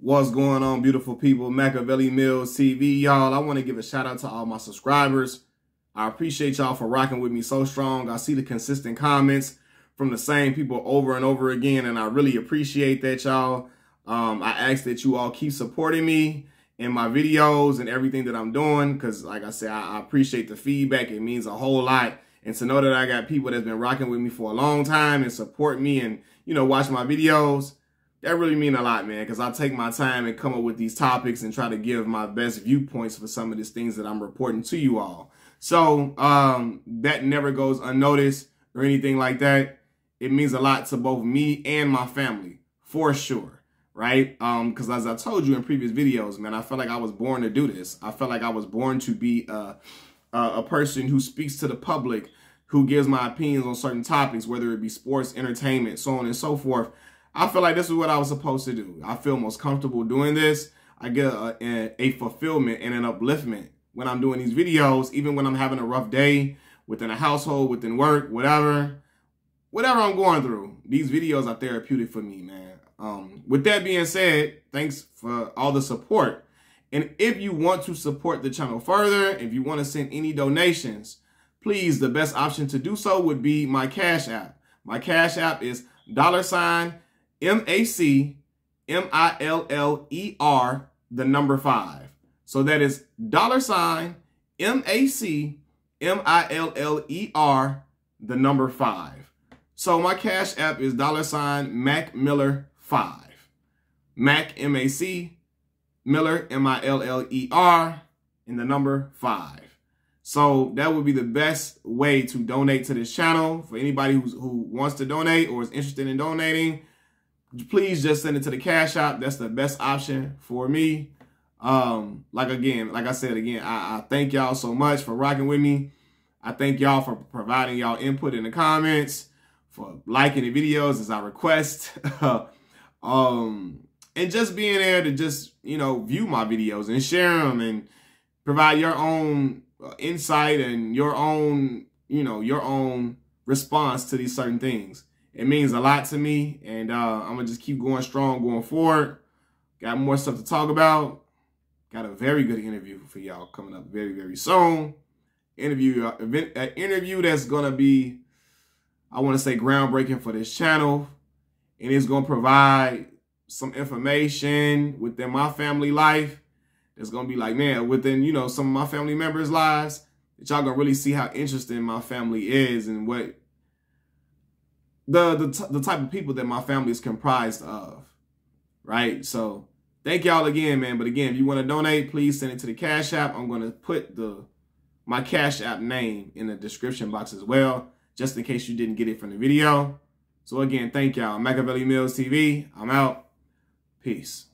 What's going on, beautiful people? Mackaveli Millz TV, y'all. I want to give a shout out to all my subscribers. I appreciate y'all for rocking with me so strong. I see the consistent comments from the same people over and over again, and I really appreciate that, y'all. Um, I ask that you all keep supporting me in my videos and everything that I'm doing because, like I said, I, I appreciate the feedback. It means a whole lot. And to know that I got people that's been rocking with me for a long time and support me and, you know, watch my videos, that really mean a lot, man, because I take my time and come up with these topics and try to give my best viewpoints for some of these things that I'm reporting to you all. So um, that never goes unnoticed or anything like that. It means a lot to both me and my family, for sure, right? Because um, as I told you in previous videos, man, I felt like I was born to do this. I felt like I was born to be a, a person who speaks to the public, who gives my opinions on certain topics, whether it be sports, entertainment, so on and so forth. I feel like this is what I was supposed to do. I feel most comfortable doing this. I get a, a, fulfillment and an upliftment when I'm doing these videos, even when I'm having a rough day within a household, within work, whatever, whatever I'm going through. These videos are therapeutic for me, man. Um, with that being said, thanks for all the support. And if you want to support the channel further, if you want to send any donations, please, the best option to do so would be my Cash App. My Cash App is dollar sign M A C M I L L E R, the number five. So that is dollar sign M A C M I L L E R, the number five. So my Cash App is dollar sign Mac Miller five. Mac M A C Miller M I L L E R, and the number five. So that would be the best way to donate to this channel for anybody who wants to donate or is interested in donating please just send it to the cash app. That's the best option for me. Um, like again, like I said again, I, I thank y'all so much for rocking with me. I thank y'all for providing y'all input in the comments, for liking the videos as I request. um, and just being there to just, you know, view my videos and share them and provide your own uh, insight and your own, you know, your own response to these certain things. It means a lot to me, and uh, I'm going to just keep going strong going forward. Got more stuff to talk about. Got a very good interview for y'all coming up very, very soon. Interview, uh, event, an interview that's going to be, I want to say, groundbreaking for this channel. And it's going to provide some information within my family life that's going to be like, man, within, you know, some of my family members' lives that y'all going to really see how interesting my family is and what the the, the type of people that my family is comprised of, right? So thank y'all again, man. But again, if you want to donate, please send it to the Cash App. I'm going to put the my Cash App name in the description box as well, just in case you didn't get it from the video. So again, thank y'all. Mackaveli Millz TV. I'm out. Peace.